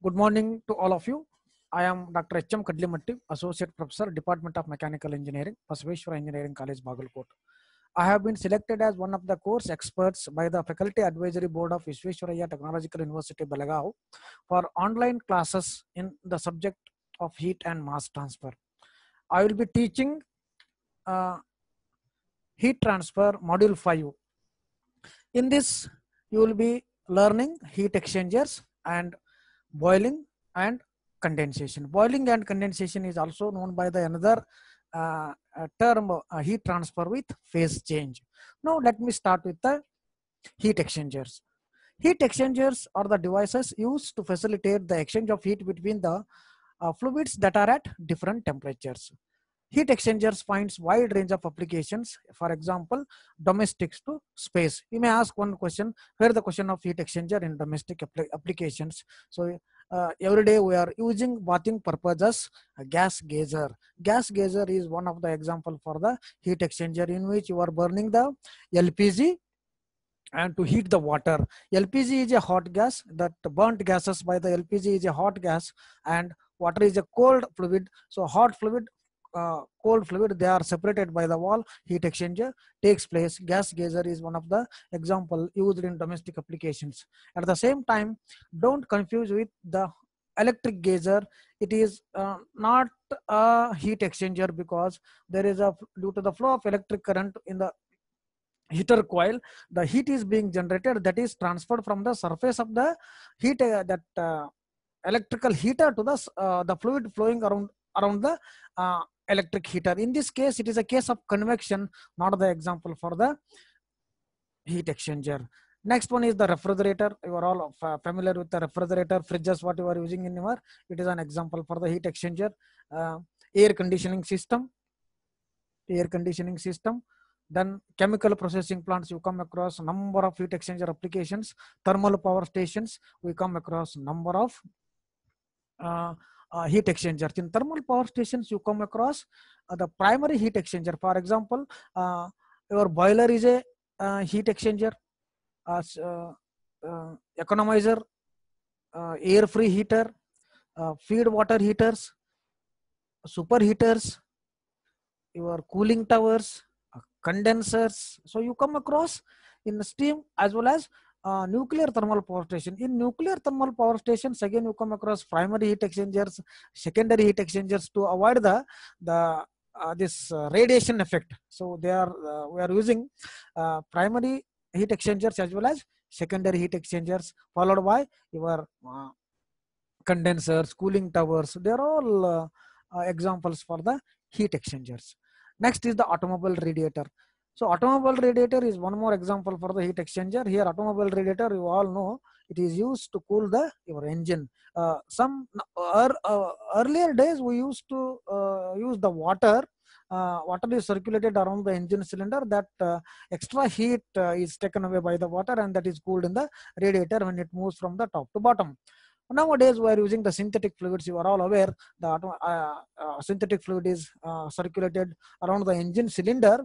Good morning to all of you. I am Dr. H.M. Kadlimatti, Associate Professor, Department of Mechanical Engineering, Basaveshwara Engineering College, Bagalkot. I have been selected as one of the course experts by the Faculty Advisory Board of Visvesvaraya Technological University, Belagavi for online classes in the subject of heat and mass transfer. I will be teaching uh, heat transfer module 5. In this, you will be learning heat exchangers and boiling and condensation. Boiling and condensation is also known by the another uh, uh, term uh, heat transfer with phase change. Now let me start with the heat exchangers. Heat exchangers are the devices used to facilitate the exchange of heat between the uh, fluids that are at different temperatures. Heat exchangers finds wide range of applications. For example, domestics to space. You may ask one question, where the question of heat exchanger in domestic applications. So uh, every day we are using bathing purposes a gas geyser. Gas geyser is one of the example for the heat exchanger in which you are burning the LPG and to heat the water. LPG is a hot gas that burnt gases by the LPG is a hot gas and water is a cold fluid. So hot fluid cold fluid they are separated by the wall heat exchanger takes place. Gas geyser is one of the example used in domestic applications. At the same time don't confuse with the electric geyser. It is uh, not a heat exchanger because there is a due to the flow of electric current in the heater coil the heat is being generated that is transferred from the surface of the heat uh, that uh, electrical heater to the uh, the fluid flowing around around the uh, electric heater. In this case, it is a case of convection, not the example for the heat exchanger. Next one is the refrigerator. You are all familiar with the refrigerator, fridges, what you are using in your, it is an example for the heat exchanger. Uh, air conditioning system, air conditioning system. Then chemical processing plants, you come across number of heat exchanger applications. Thermal power stations, we come across number of uh, uh, heat exchangers. In thermal power stations, you come across uh, the primary heat exchanger. For example, uh, your boiler is a uh, heat exchanger, uh, uh, economizer, air preheater, feed water heaters, super heaters, your cooling towers, condensers. So you come across in the steam as well as uh, nuclear thermal power station. In nuclear thermal power stations, again you come across primary heat exchangers, secondary heat exchangers to avoid the the uh, this uh, radiation effect. So they are we are using primary heat exchangers as well as secondary heat exchangers, followed by your condensers, cooling towers. They are all examples for the heat exchangers. Next is the automobile radiator. So automobile radiator is one more example for the heat exchanger. Here automobile radiator, you all know, it is used to cool the your engine. Uh, some uh, uh, earlier days we used to uh, use the water. water is circulated around the engine cylinder. That extra heat is taken away by the water and that is cooled in the radiator when it moves from the top to bottom. Nowadays, we are using the synthetic fluids. You are all aware the uh, uh, synthetic fluid is uh, circulated around the engine cylinder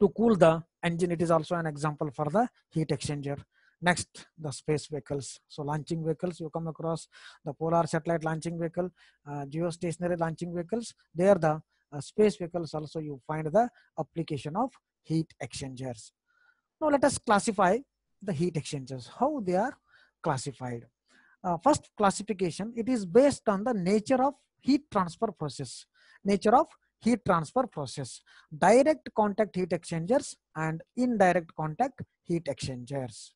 to cool the engine. It is also an example for the heat exchanger. Next, the space vehicles. So launching vehicles, you come across the polar satellite launching vehicle, uh, geostationary launching vehicles. They are the uh, space vehicles also you find the application of heat exchangers. Now let us classify the heat exchangers, how they are classified. Uh, first classification, it is based on the nature of heat transfer process. Nature of heat transfer process. Direct contact heat exchangers and indirect contact heat exchangers.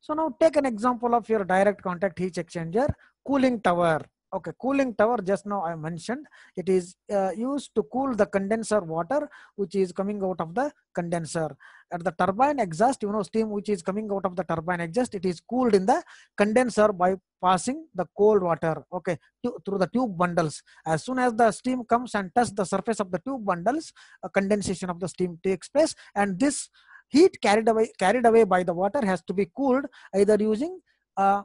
So now take an example of your direct contact heat exchanger, cooling tower. Okay, cooling tower just now I mentioned it is uh, used to cool the condenser water which is coming out of the condenser. At the turbine exhaust, you know, steam which is coming out of the turbine exhaust, it is cooled in the condenser by passing the cold water. Okay, to, through the tube bundles. As soon as the steam comes and touches the surface of the tube bundles, a condensation of the steam takes place, and this heat carried away carried away by the water has to be cooled either using a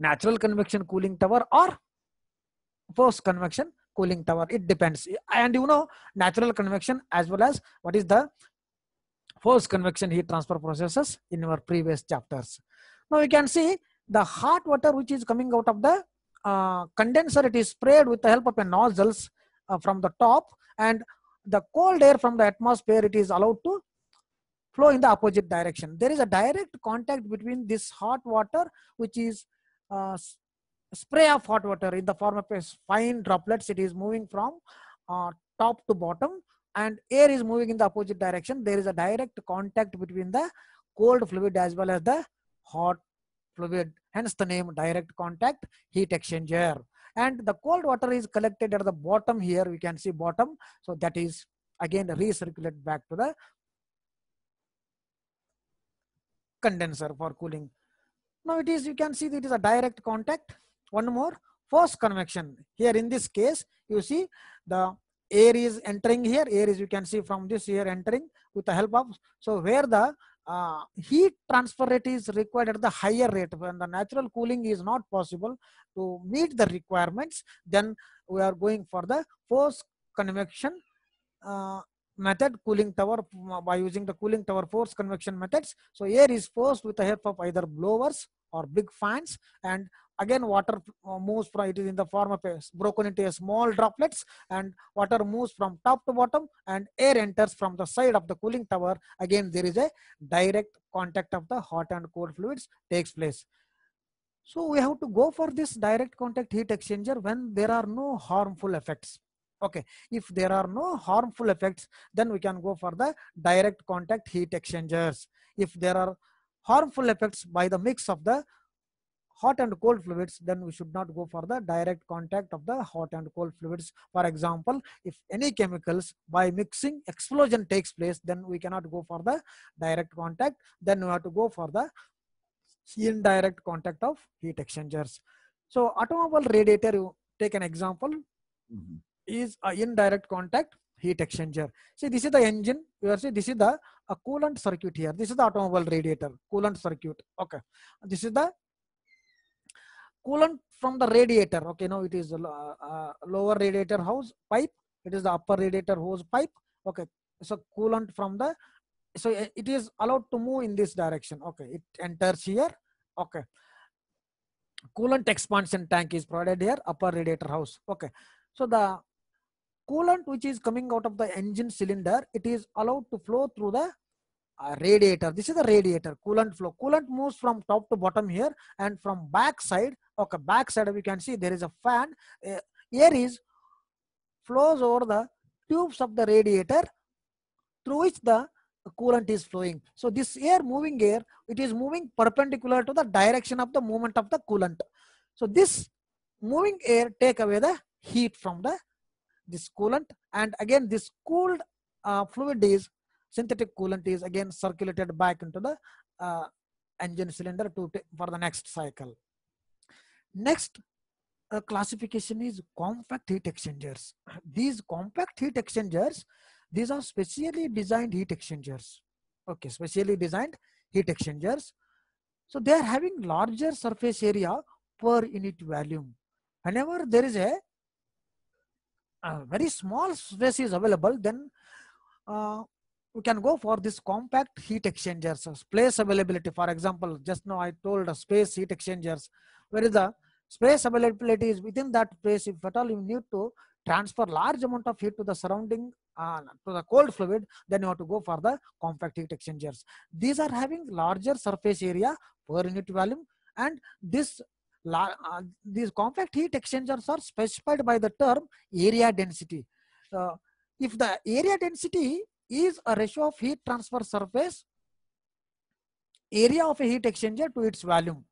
natural convection cooling tower or forced convection cooling tower. It depends. And you know natural convection as well as what is the forced convection heat transfer processes in our previous chapters. Now you can see the hot water which is coming out of the uh, condenser, it is sprayed with the help of a nozzles uh, from the top and the cold air from the atmosphere, it is allowed to flow in the opposite direction. There is a direct contact between this hot water, which is uh, spray of hot water in the form of a fine droplets. It is moving from uh, top to bottom and air is moving in the opposite direction. There is a direct contact between the cold fluid as well as the hot fluid. Hence the name direct contact heat exchanger. And the cold water is collected at the bottom here. We can see bottom. So that is again recirculate back to the condenser for cooling. Now it is, you can see it is a direct contact. One more, forced convection. Here in this case, you see the air is entering here, air is you can see from this here entering with the help of, so where the uh, heat transfer rate is required at the higher rate when the natural cooling is not possible to meet the requirements then we are going for the forced convection uh, method cooling tower by using the cooling tower force convection methods. So air is forced with the help of either blowers or big fans and again water uh, moves from it is in the form of a broken into a small droplets and water moves from top to bottom and air enters from the side of the cooling tower. Again there is a direct contact of the hot and cold fluids takes place. So we have to go for this direct contact heat exchanger when there are no harmful effects. Okay if there are no harmful effects then we can go for the direct contact heat exchangers. If there are harmful effects by the mix of the hot and cold fluids then we should not go for the direct contact of the hot and cold fluids for example if any chemicals by mixing explosion takes place then we cannot go for the direct contact then we have to go for the indirect contact of heat exchangers so automobile radiator you take an example mm -hmm is a indirect contact heat exchanger. See, this is the engine. You are see, this is the a coolant circuit here. This is the automobile radiator, coolant circuit. Okay. This is the coolant from the radiator. Okay, now it is a, uh, lower radiator hose pipe. It is the upper radiator hose pipe. Okay. So coolant from the, so it is allowed to move in this direction. Okay. It enters here. Okay. Coolant expansion tank is provided here, upper radiator hose. Okay. So the coolant which is coming out of the engine cylinder, it is allowed to flow through the uh, radiator. This is the radiator, coolant flow. Coolant moves from top to bottom here and from back side, okay, back side we can see there is a fan. Uh, air is flows over the tubes of the radiator through which the coolant is flowing. So this air moving air, it is moving perpendicular to the direction of the movement of the coolant. So this moving air take away the heat from the this coolant and again this cooled uh, fluid is synthetic coolant is again circulated back into the uh, engine cylinder to for the next cycle. Next uh, classification is compact heat exchangers. These compact heat exchangers, these are specially designed heat exchangers. Okay, specially designed heat exchangers. So they are having larger surface area per unit volume. Whenever there is a a very small space is available, then uh, we can go for this compact heat exchangers. So space availability, for example, just now I told a space heat exchangers, where is the space availability is within that space. If at all you need to transfer large amount of heat to the surrounding uh, to the cold fluid, then you have to go for the compact heat exchangers. These are having larger surface area per unit volume and this uh, these compact heat exchangers are specified by the term area density. Uh, if the area density is a ratio of heat transfer surface area of a heat exchanger to its volume.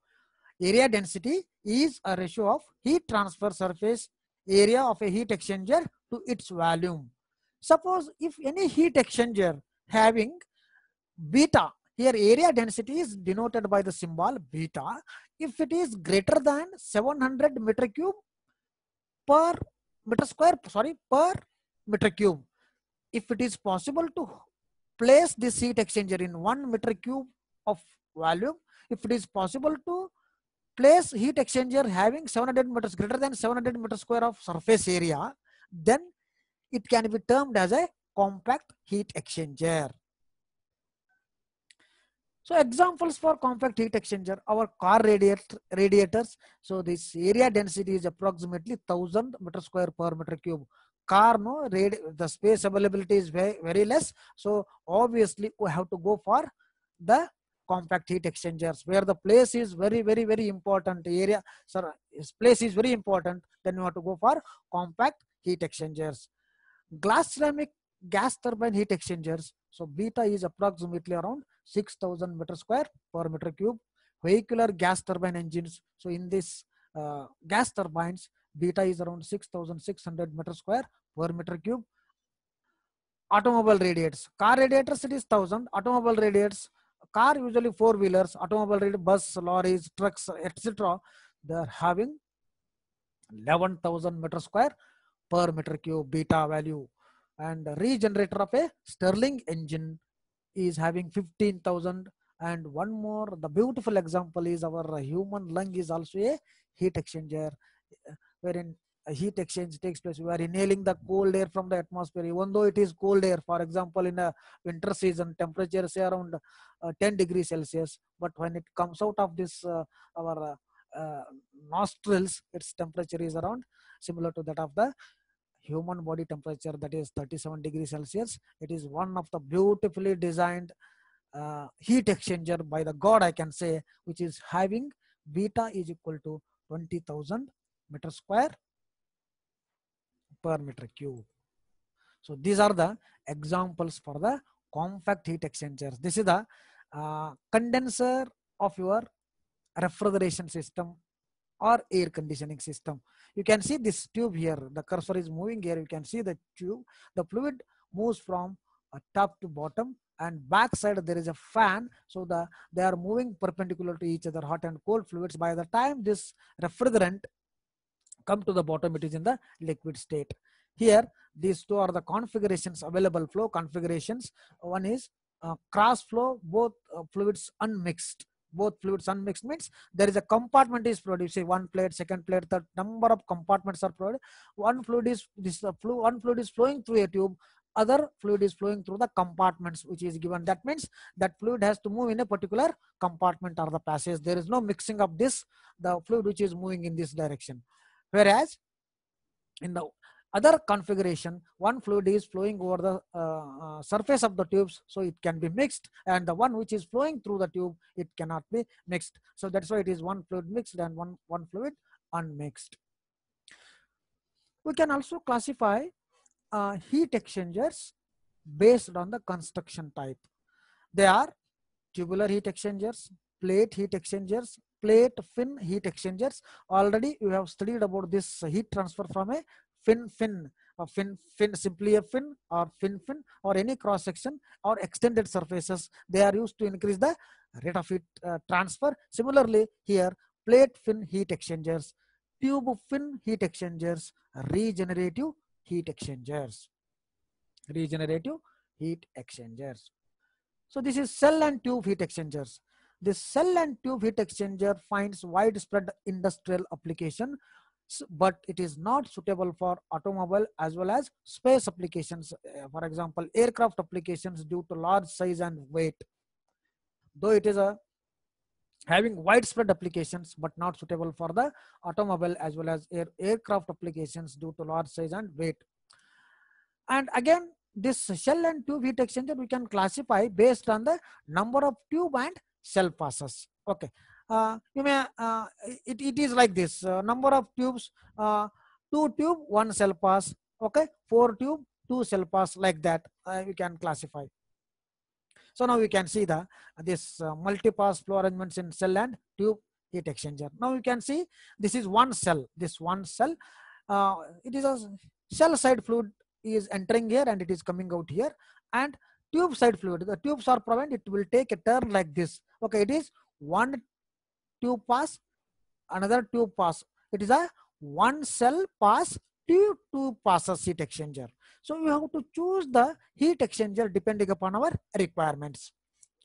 Area density is a ratio of heat transfer surface area of a heat exchanger to its volume. Suppose if any heat exchanger having beta here area density is denoted by the symbol beta. If it is greater than 700 meter cube per meter square, sorry, per meter cube. If it is possible to place this heat exchanger in 1 meter cube of volume, if it is possible to place heat exchanger having 700 meters greater than 700 meter square of surface area, then it can be termed as a compact heat exchanger. So examples for compact heat exchanger, our car radiator, radiators. So this area density is approximately 1000 meter square per meter cube. Car, no, the space availability is very, very less. So obviously we have to go for the compact heat exchangers where the place is very, very, very important area. Sir, place is very important. Then you have to go for compact heat exchangers. Glass ceramic gas turbine heat exchangers. So beta is approximately around 6000 meter square per meter cube. Vehicular gas turbine engines. So in this uh, gas turbines, beta is around 6600 meter square per meter cube. Automobile radiators. Car radiators it is 1000. Automobile radiators. Car usually four wheelers. Automobile bus, lorries, trucks, etc. They are having 11,000 meter square per meter cube beta value and regenerator of a Stirling engine is having 15,000 and one more the beautiful example is our human lung is also a heat exchanger wherein heat exchange takes place. We are inhaling the cold air from the atmosphere. Even though it is cold air for example in a winter season temperature say around uh, 10 degrees celsius. But when it comes out of this uh, our uh, nostrils its temperature is around similar to that of the human body temperature that is 37 degrees Celsius. It is one of the beautifully designed uh, heat exchanger by the God I can say which is having beta is equal to 20,000 meter square per meter cube. So these are the examples for the compact heat exchangers. This is the uh, condenser of your refrigeration system or air conditioning system. You can see this tube here. The cursor is moving here. You can see the tube. The fluid moves from uh, top to bottom and back side there is a fan. So the they are moving perpendicular to each other, hot and cold fluids. By the time this refrigerant come to the bottom, it is in the liquid state. Here, these two are the configurations available flow configurations. One is uh, cross flow, both uh, fluids unmixed. Both fluids unmixed means there is a compartment is produced say one plate second plate the number of compartments are produced one fluid is this uh, flu one fluid is flowing through a tube other fluid is flowing through the compartments which is given. That means that fluid has to move in a particular compartment or the passage. There is no mixing of this the fluid which is moving in this direction whereas in the other configuration, one fluid is flowing over the uh, uh, surface of the tubes, so it can be mixed, and the one which is flowing through the tube, it cannot be mixed. So that's why it is one fluid mixed and one, one fluid unmixed. We can also classify uh, heat exchangers based on the construction type. They are tubular heat exchangers, plate heat exchangers, plate fin heat exchangers. Already you have studied about this heat transfer from a fin fin. Or fin fin simply a fin or fin fin or any cross section or extended surfaces. They are used to increase the rate of heat uh, transfer. Similarly here plate fin heat exchangers. Tube fin heat exchangers. Regenerative heat exchangers. Regenerative heat exchangers. So this is cell and tube heat exchangers this cell and tube heat exchanger finds widespread industrial application but it is not suitable for automobile as well as space applications. Uh, for example, aircraft applications due to large size and weight. Though it is a having widespread applications but not suitable for the automobile as well as air, aircraft applications due to large size and weight. And again, this shell and tube heat exchanger we can classify based on the number of tube and cell passes. Okay, uh, you may uh, it, it is like this. Uh, number of tubes uh, two tube one cell pass. Okay. Four tube two cell pass like that. Uh, we can classify. So now we can see the this uh, multi-pass flow arrangements in cell and tube heat exchanger. Now you can see this is one cell. This one cell it is a cell side fluid is entering here and it is coming out here. And tube side fluid the tubes are provided it will take a turn like this okay it is one tube pass, another tube pass. It is a one cell pass two tube passes heat exchanger. So you have to choose the heat exchanger depending upon our requirements.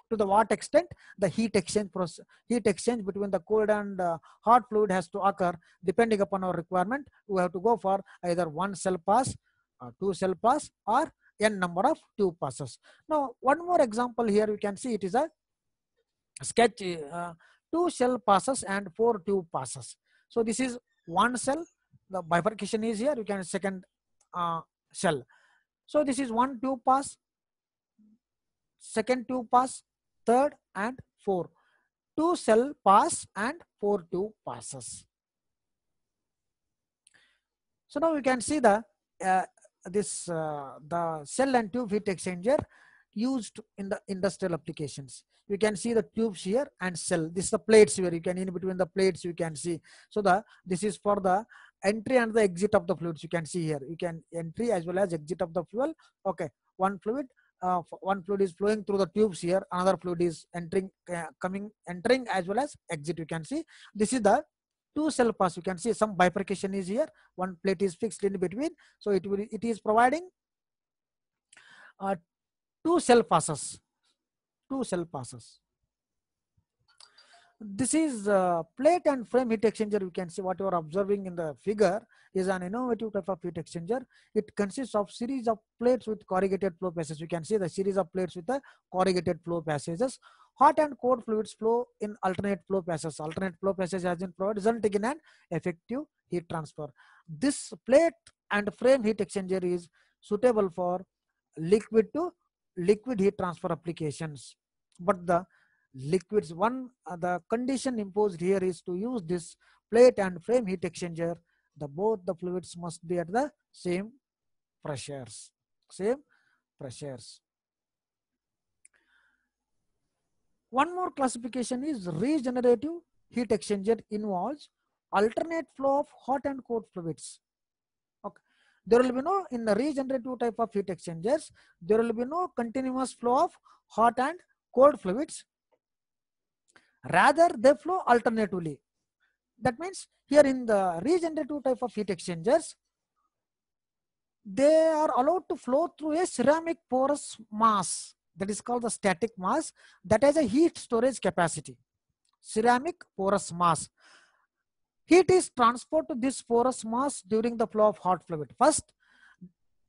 To the what extent the heat exchange process, heat exchange between the cold and uh, hot fluid has to occur depending upon our requirement. We have to go for either one cell pass, or two cell pass, or n number of tube passes. Now one more example here you can see it is a sketch uh, two cell passes and four tube passes. So this is one cell. The bifurcation is here. You can second uh, cell. So this is one tube pass, second tube pass, third and four. Two cell pass and four tube passes. So now you can see the uh, this uh, the cell and tube heat exchanger used in the industrial applications. You can see the tubes here and cell. This is the plates here. You can in between the plates you can see. So the this is for the entry and the exit of the fluids. You can see here. You can entry as well as exit of the fuel. Okay, one fluid. Uh, one fluid is flowing through the tubes here. Another fluid is entering, uh, coming, entering as well as exit. You can see this is the two cell pass. You can see some bifurcation is here. One plate is fixed in between. So it will it is providing uh, two cell passes. Two cell passes. This is uh, plate and frame heat exchanger. You can see what you are observing in the figure is an innovative type of heat exchanger. It consists of series of plates with corrugated flow passages. You can see the series of plates with the corrugated flow passages. Hot and cold fluids flow in alternate flow passages. Alternate flow passage has been provided, resulting in an effective heat transfer. This plate and frame heat exchanger is suitable for liquid to liquid heat transfer applications. But the liquids, one uh, the condition imposed here is to use this plate and frame heat exchanger. The both the fluids must be at the same pressures. Same pressures. One more classification is regenerative heat exchanger involves alternate flow of hot and cold fluids. There will be no, in the regenerative type of heat exchangers, there will be no continuous flow of hot and cold fluids. Rather, they flow alternatively. That means here in the regenerative type of heat exchangers, they are allowed to flow through a ceramic porous mass that is called the static mass that has a heat storage capacity. Ceramic porous mass. Heat is transferred to this porous mass during the flow of hot fluid. First,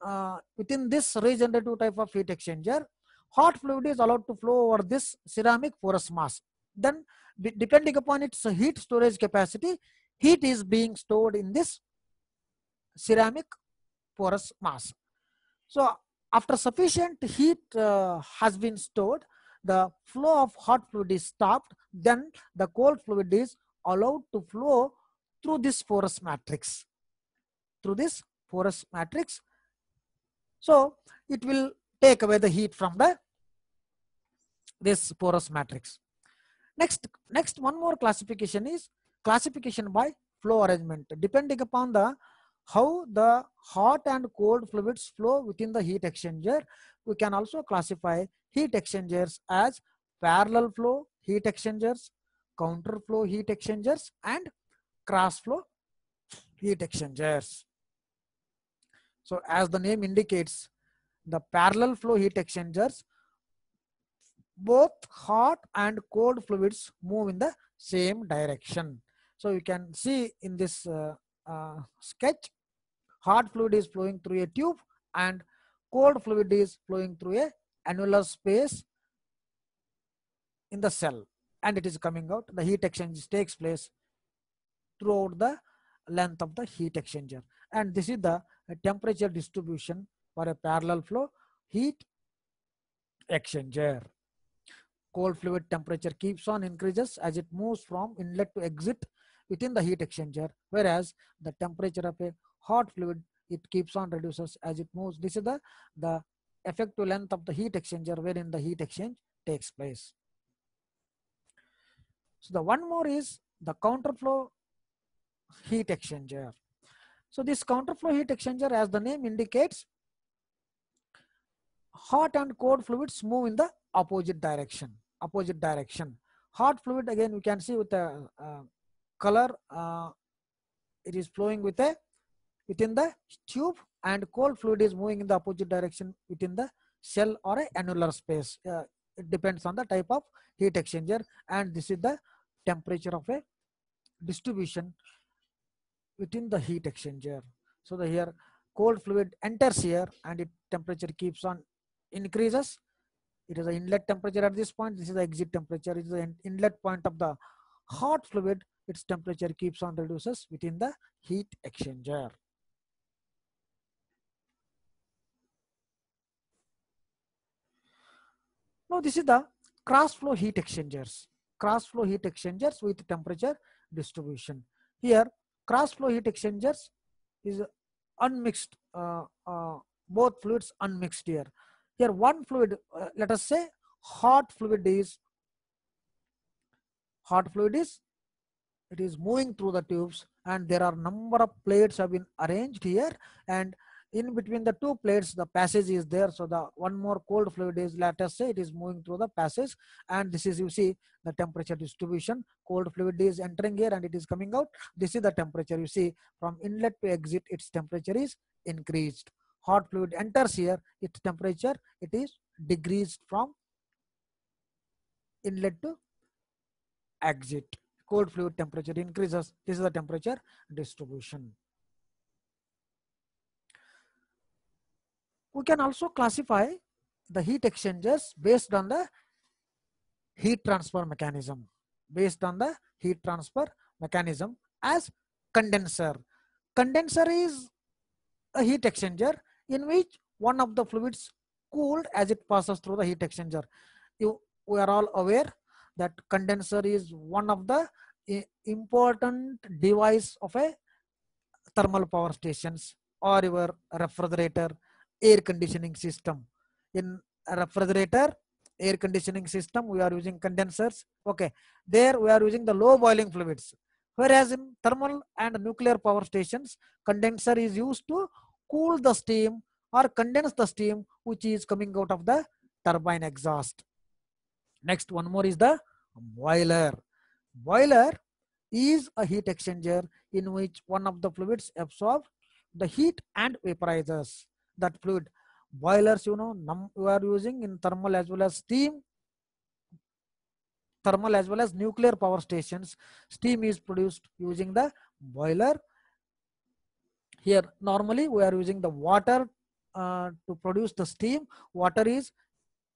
uh, within this regenerative type of heat exchanger, hot fluid is allowed to flow over this ceramic porous mass. Then, depending upon its heat storage capacity, heat is being stored in this ceramic porous mass. So, after sufficient heat uh, has been stored, the flow of hot fluid is stopped, then the cold fluid is allowed to flow through this porous matrix. Through this porous matrix. So it will take away the heat from the this porous matrix. Next, next one more classification is classification by flow arrangement. Depending upon the how the hot and cold fluids flow within the heat exchanger, we can also classify heat exchangers as parallel flow heat exchangers, counter flow heat exchangers, and cross flow heat exchangers. So as the name indicates, the parallel flow heat exchangers, both hot and cold fluids move in the same direction. So you can see in this uh, uh, sketch, hot fluid is flowing through a tube and cold fluid is flowing through a annular space in the cell and it is coming out. The heat exchange takes place throughout the length of the heat exchanger. And this is the uh, temperature distribution for a parallel flow heat exchanger. Cold fluid temperature keeps on increases as it moves from inlet to exit within the heat exchanger, whereas the temperature of a hot fluid it keeps on reduces as it moves. This is the, the effective length of the heat exchanger wherein the heat exchange takes place. So the one more is the counterflow heat exchanger. So this counterflow heat exchanger as the name indicates hot and cold fluids move in the opposite direction opposite direction. Hot fluid again we can see with the uh, color uh, it is flowing with a within the tube and cold fluid is moving in the opposite direction within the shell or a annular space. Uh, it depends on the type of heat exchanger and this is the temperature of a distribution within the heat exchanger so the here cold fluid enters here and it temperature keeps on increases It is the inlet temperature at this point. This is the exit temperature. It is the inlet point of the hot fluid. Its temperature keeps on reduces within the heat exchanger. Now this is the cross flow heat exchangers. Cross flow heat exchangers with temperature distribution. Here cross flow heat exchangers is unmixed, uh, uh, both fluids unmixed here. Here one fluid, uh, let us say hot fluid is, hot fluid is, it is moving through the tubes and there are number of plates have been arranged here and in between the two plates the passage is there. So the one more cold fluid is let us say it is moving through the passage and this is you see the temperature distribution. Cold fluid is entering here and it is coming out. This is the temperature you see from inlet to exit its temperature is increased. Hot fluid enters here its temperature it is decreased from inlet to exit. Cold fluid temperature increases. This is the temperature distribution we can also classify the heat exchangers based on the heat transfer mechanism based on the heat transfer mechanism as condenser. Condenser is a heat exchanger in which one of the fluids cooled as it passes through the heat exchanger. You we are all aware that condenser is one of the important device of a thermal power stations or your refrigerator air conditioning system. In a refrigerator, air conditioning system, we are using condensers. Okay, there we are using the low boiling fluids. Whereas in thermal and nuclear power stations, condenser is used to cool the steam or condense the steam which is coming out of the turbine exhaust. Next one more is the boiler. Boiler is a heat exchanger in which one of the fluids absorbs the heat and vaporizes that fluid. Boilers you know num we are using in thermal as well as steam. Thermal as well as nuclear power stations. Steam is produced using the boiler. Here normally we are using the water uh, to produce the steam. Water is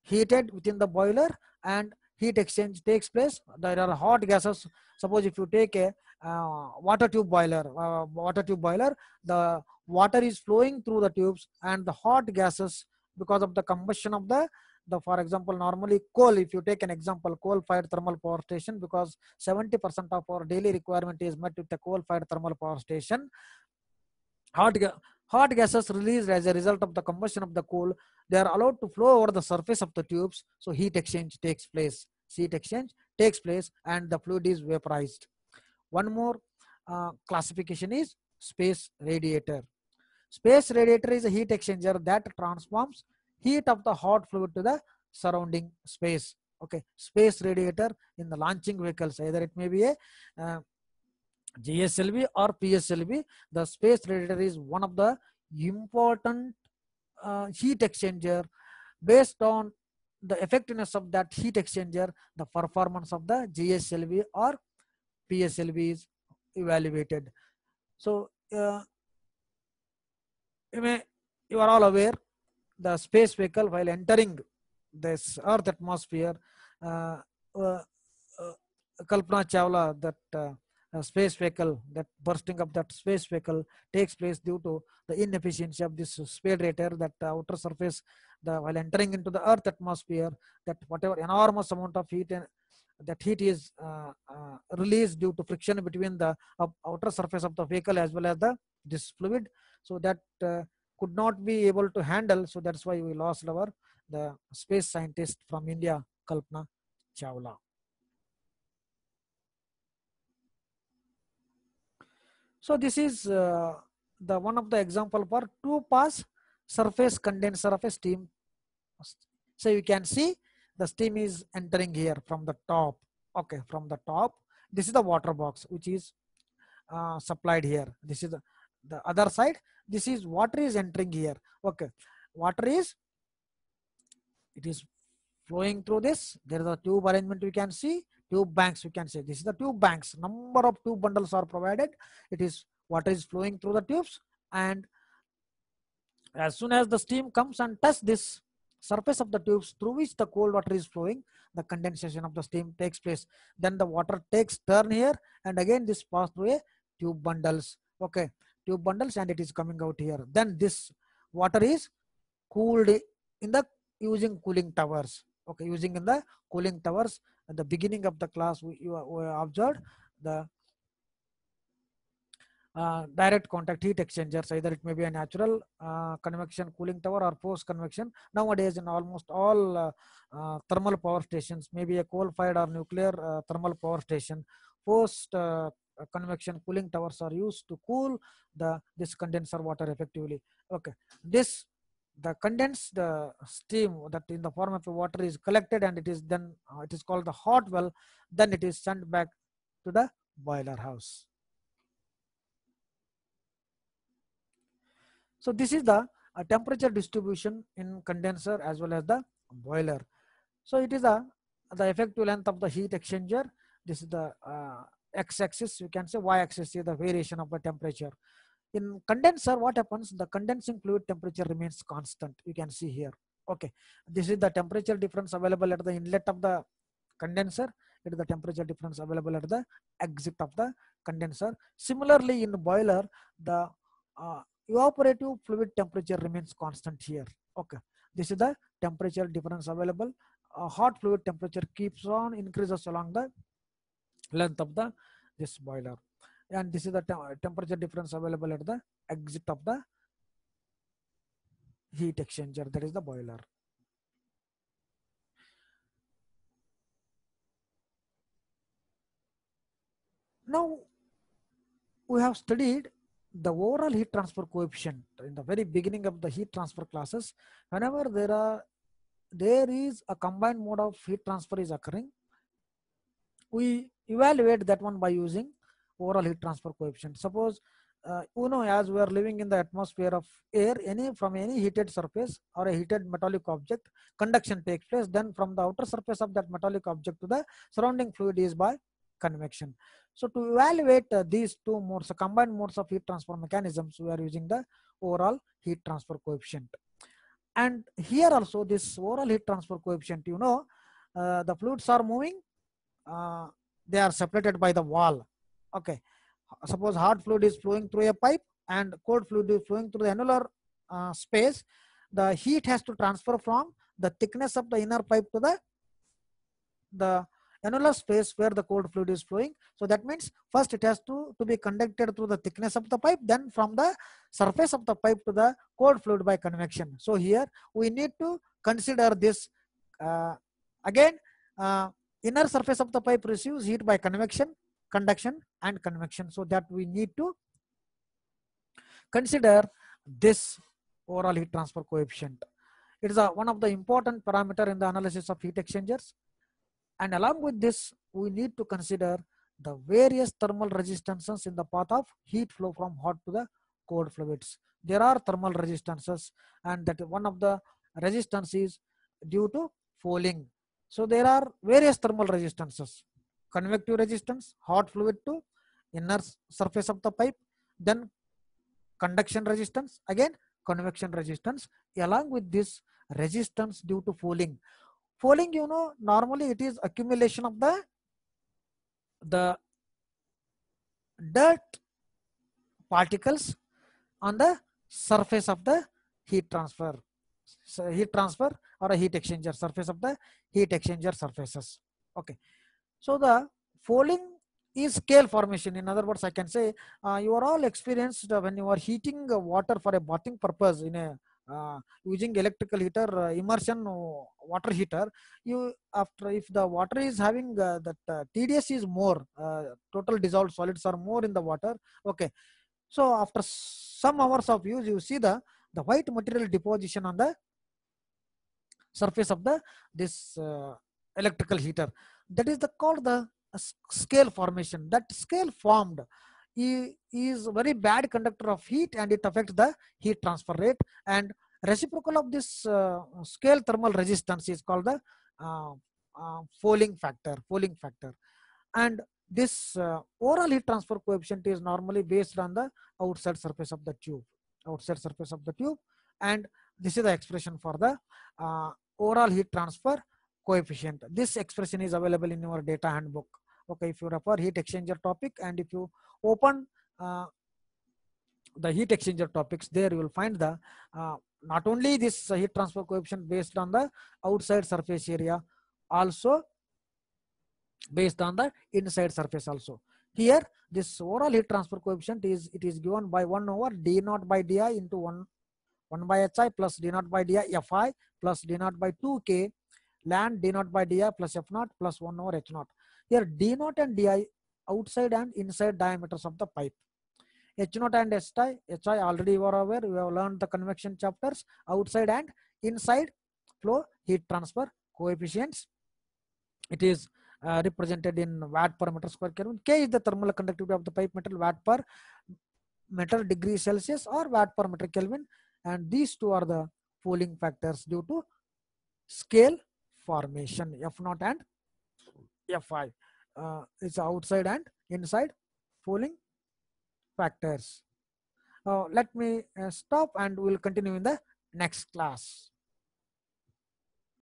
heated within the boiler and heat exchange takes place. There are hot gases. Suppose if you take a uh, water tube boiler uh, water tube boiler the water is flowing through the tubes and the hot gases because of the combustion of the the for example normally coal if you take an example coal fired thermal power station because 70 percent of our daily requirement is met with the coal fired thermal power station. Hot hot gases released as a result of the combustion of the coal they are allowed to flow over the surface of the tubes. So heat exchange takes place. Heat exchange takes place and the fluid is vaporized. One more uh, classification is space radiator Space radiator is a heat exchanger that transforms heat of the hot fluid to the surrounding space. Okay, space radiator in the launching vehicles, either it may be a uh, GSLV or PSLV. The space radiator is one of the important uh, heat exchanger based on the effectiveness of that heat exchanger, the performance of the GSLV or PSLV is evaluated. So uh, you may you are all aware the space vehicle while entering this earth atmosphere uh, uh, uh, kalpana chawla that uh, space vehicle that bursting of that space vehicle takes place due to the inefficiency of this radiator that outer surface the while entering into the earth atmosphere that whatever enormous amount of heat and that heat is uh, uh, released due to friction between the outer surface of the vehicle as well as the this fluid so that uh, could not be able to handle. So that's why we lost our the space scientist from india kalpana chawla. So this is uh, the one of the example for two pass surface condenser of a steam. So you can see the steam is entering here from the top. Okay from the top. This is the water box which is uh, supplied here. This is the, the other side this is water is entering here. Okay. Water is it is flowing through this. There is a tube arrangement we can see tube banks we can say this is the tube banks. Number of tube bundles are provided. It is water is flowing through the tubes and as soon as the steam comes and touch this surface of the tubes through which the cold water is flowing, the condensation of the steam takes place. Then the water takes turn here and again this pass through a tube bundles. Okay, tube bundles and it is coming out here. Then this water is cooled in the using cooling towers. Okay, using in the cooling towers at the beginning of the class we, you, we observed the uh, direct contact heat exchangers either it may be a natural uh, convection cooling tower or forced convection nowadays in almost all uh, uh, thermal power stations maybe a coal fired or nuclear uh, thermal power station post convection cooling towers are used to cool the this condenser water effectively. Okay. This the condensed uh, steam that in the form of water is collected and it is then uh, it is called the hot well then it is sent back to the boiler house. So this is the uh, temperature distribution in condenser as well as the boiler. So it is a the effective length of the heat exchanger. This is the uh, x-axis you can say y-axis is the variation of the temperature. In condenser what happens the condensing fluid temperature remains constant you can see here. Okay. This is the temperature difference available at the inlet of the condenser it is the temperature difference available at the exit of the condenser. Similarly in boiler the uh, evaporative fluid temperature remains constant here. Okay. This is the temperature difference available. Uh, hot fluid temperature keeps on increases along the length of the this boiler. And this is the te temperature difference available at the exit of the heat exchanger that is the boiler. Now we have studied the overall heat transfer coefficient in the very beginning of the heat transfer classes. Whenever there are there is a combined mode of heat transfer is occurring we evaluate that one by using overall heat transfer coefficient. Suppose uh, you know as we are living in the atmosphere of air, any from any heated surface or a heated metallic object, conduction takes place. Then from the outer surface of that metallic object to the surrounding fluid is by convection. So to evaluate uh, these two modes, the combined modes of heat transfer mechanisms, we are using the overall heat transfer coefficient. And here also this overall heat transfer coefficient, you know, uh, the fluids are moving, uh, they are separated by the wall. Okay. Suppose hot fluid is flowing through a pipe and cold fluid is flowing through the annular uh, space. The heat has to transfer from the thickness of the inner pipe to the the annular space where the cold fluid is flowing. So that means first it has to to be conducted through the thickness of the pipe then from the surface of the pipe to the cold fluid by convection. So here we need to consider this uh, again uh, inner surface of the pipe receives heat by convection conduction and convection. So that we need to consider this overall heat transfer coefficient. It is a, one of the important parameter in the analysis of heat exchangers. And along with this we need to consider the various thermal resistances in the path of heat flow from hot to the cold fluids. There are thermal resistances and that one of the resistance is due to fouling so there are various thermal resistances. Convective resistance, hot fluid to inner surface of the pipe, then conduction resistance, again convection resistance, along with this resistance due to fouling. Fouling, you know, normally it is accumulation of the the dirt particles on the surface of the heat transfer heat transfer or a heat exchanger surface of the heat exchanger surfaces. Okay. So the fouling is scale formation. In other words, I can say uh, you are all experienced uh, when you are heating uh, water for a bathing purpose in a uh, using electrical heater uh, immersion uh, water heater you after if the water is having that tds is more total dissolved solids are more in the water. Okay. So after some hours of use you see the the white material deposition on the surface of the this electrical heater. That is the called the scale formation. That scale formed is very bad conductor of heat and it affects the heat transfer rate. And reciprocal of this uh, scale thermal resistance is called the uh, uh, fouling factor fouling factor. And this uh, overall heat transfer coefficient is normally based on the outside surface of the tube outside surface of the tube and this is the expression for the uh, overall heat transfer coefficient. This expression is available in your data handbook. Okay, if you refer heat exchanger topic and if you open uh, the heat exchanger topics, there you will find the uh, not only this heat transfer coefficient based on the outside surface area, also based on the inside surface also. Here, this overall heat transfer coefficient is it is given by 1 over d naught by di into 1 1 by hi plus d naught by di fi plus d naught by 2k land d naught by di plus f naught plus 1 over h naught. Here d naught and di outside and inside diameters of the pipe. H naught and SI, HI already you are aware, we have learned the convection chapters, outside and inside flow heat transfer coefficients. It is uh, represented in watt per meter square Kelvin. K is the thermal conductivity of the pipe metal watt per meter degree Celsius or watt per meter Kelvin. And these two are the fouling factors due to scale formation F naught and Fi. Uh, it's outside and inside fouling factors. Uh, let me uh, stop and we'll continue in the next class.